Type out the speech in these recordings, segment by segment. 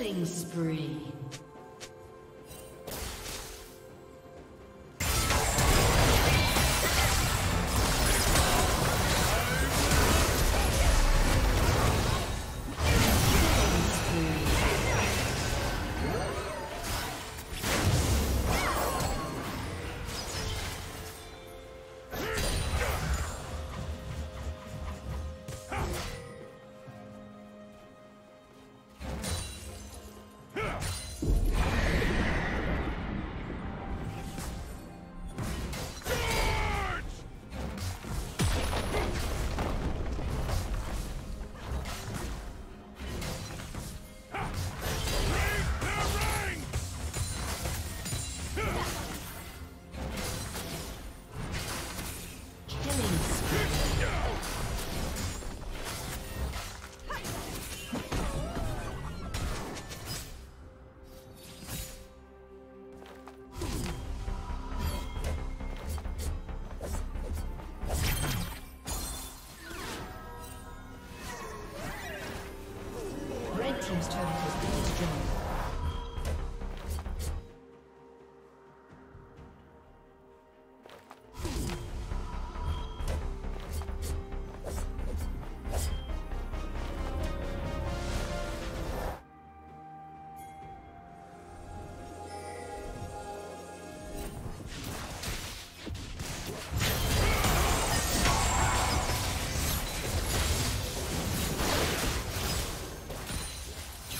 Killing spree. Team's turret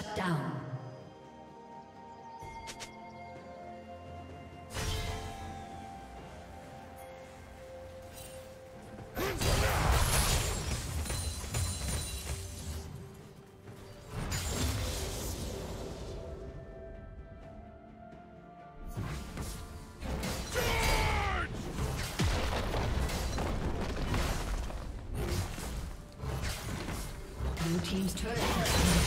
Shut down. Blue Team's turret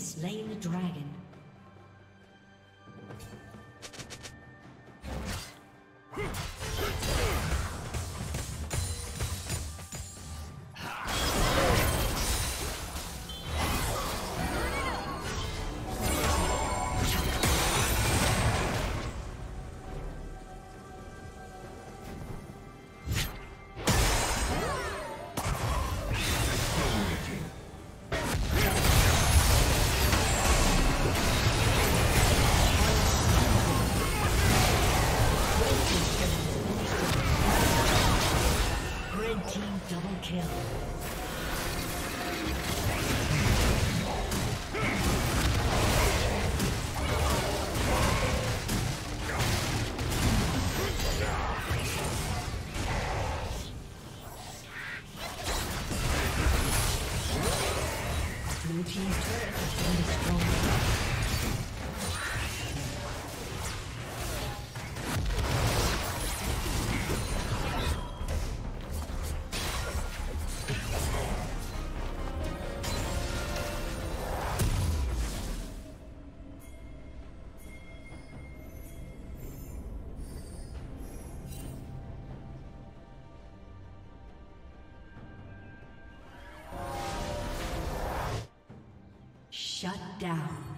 slain the dragon. Shut down.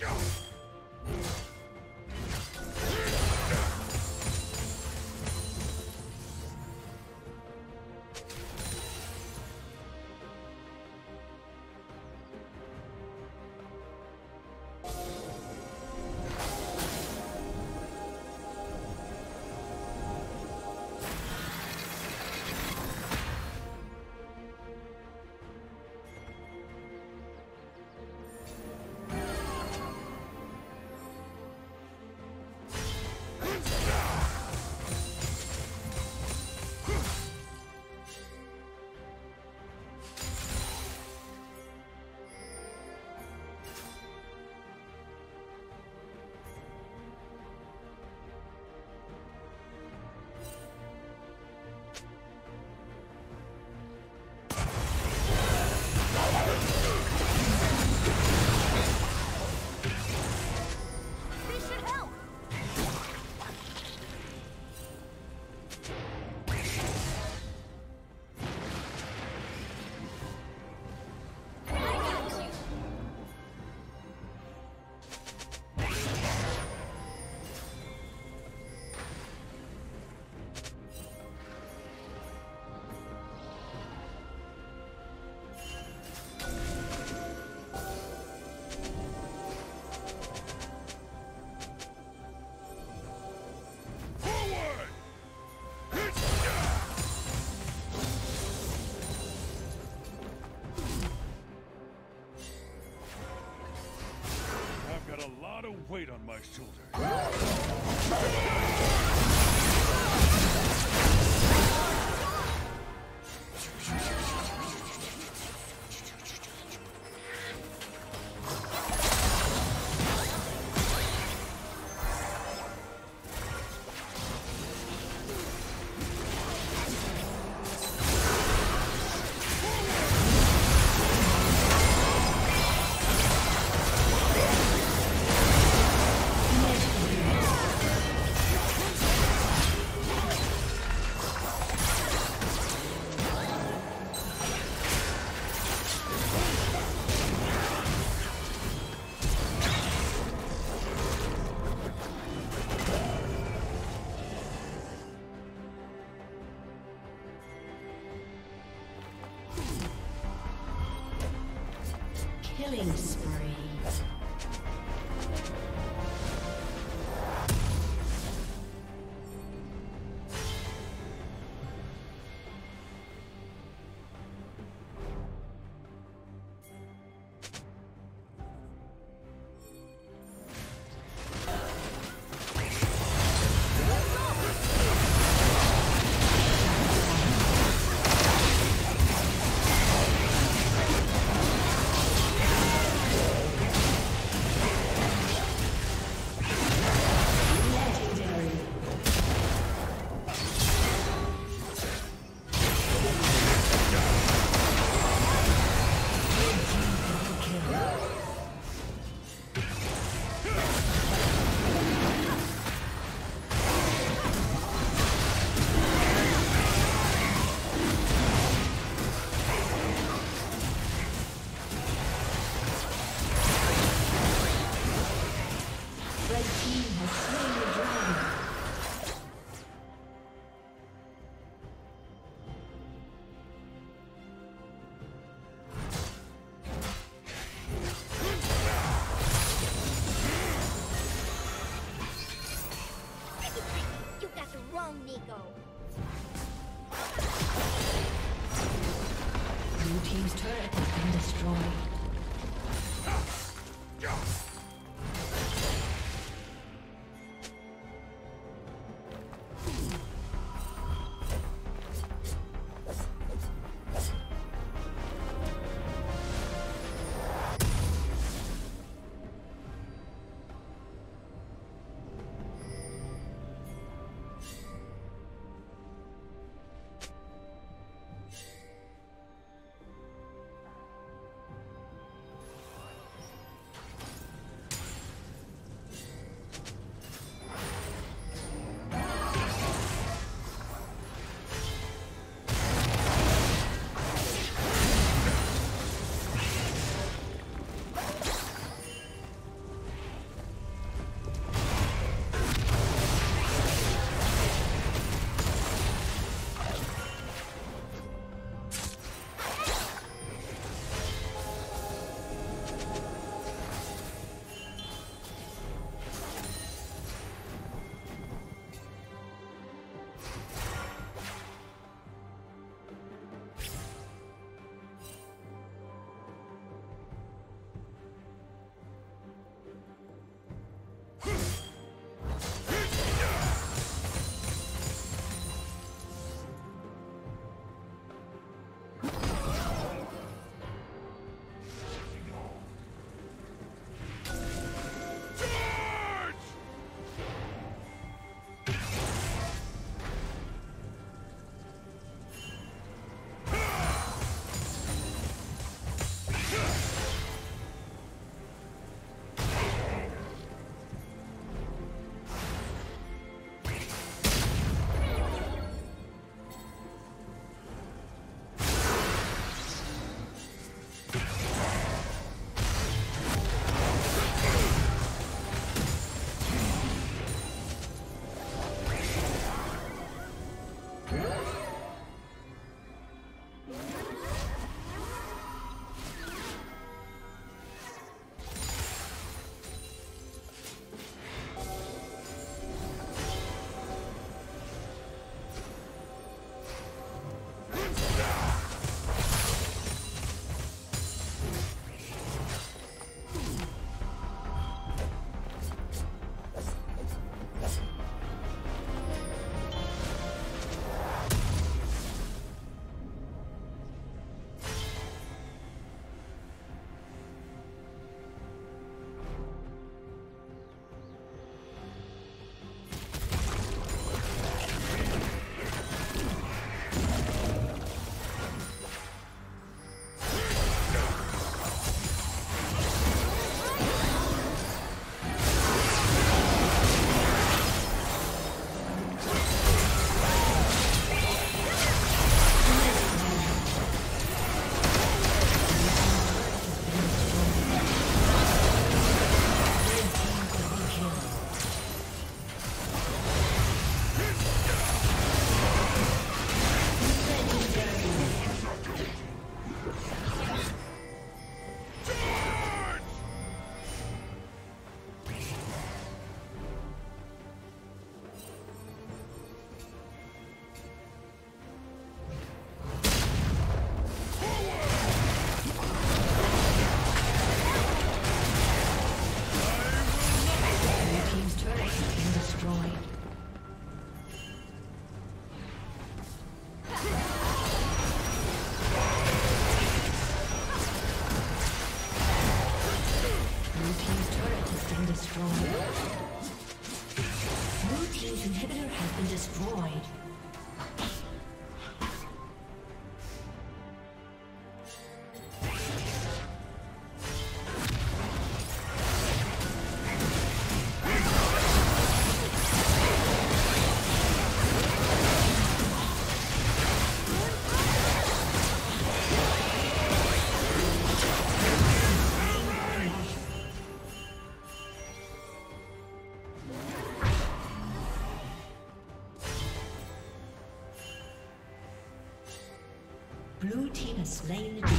Go! Weight on my shoulders. glory. Slain the